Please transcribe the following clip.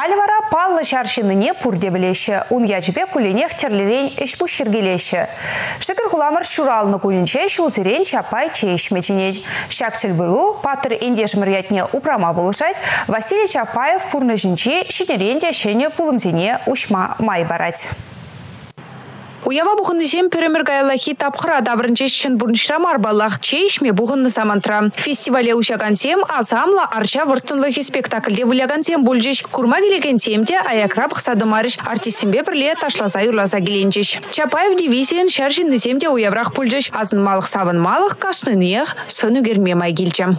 Альвара паллы шаршыныне пурде білеші. Ун яжбе куленех терлерен эшпу шергелеші. Куламыр шуралны кулінче шулзерен чапай чешмеченет. Шакчыл былу патыр индеш мірятне упрама болушать Василий Чапаев пурны жінче шинеренде шене пулымзене ушма май барать. Уява бұғынызем перемір гайлахи тапқыра даврынче шын бұрнышра марбалах чейшме бұғынны самантра. Фестивале ушагансем азамла арча вұрттынлығы спектакльде вылягансем бұлжеш. Курма келеген темде аякра бұқсады марыш артисімбе бірле ташласа юрласа келенчеш. Чапаев дивизиян шаржин ніземде уяврақ бұлжеш. Азын малық сын үгерме май келчем.